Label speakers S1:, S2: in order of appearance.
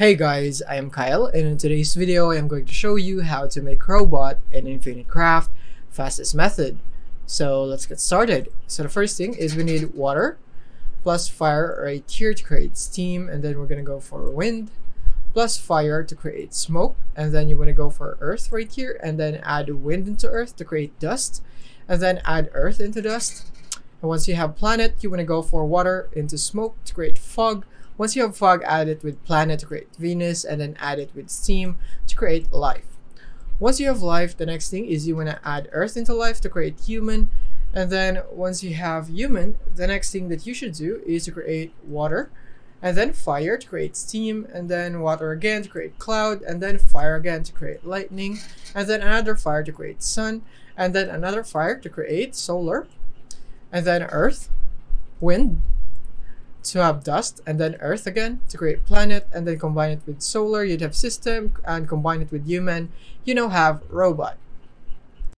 S1: Hey guys, I am Kyle and in today's video I am going to show you how to make robot in Infinite Craft fastest method. So let's get started. So the first thing is we need water plus fire right here to create steam and then we're to go for wind plus fire to create smoke and then you want to go for earth right here and then add wind into earth to create dust and then add earth into dust and once you have planet you want to go for water into smoke to create fog once you have fog add it with planet to create venus and then add it with steam to create life. Once you have life the next thing is you want to add earth into life to create human. And then once you have human the next thing that you should do is to create water and then fire to create steam, and then water again to create cloud, and then fire again to create lightning, and then another fire to create sun, and then another fire to create solar, and then earth, wind to have dust, and then earth again to create planet, and then combine it with solar, you'd have system, and combine it with human, you now have robot.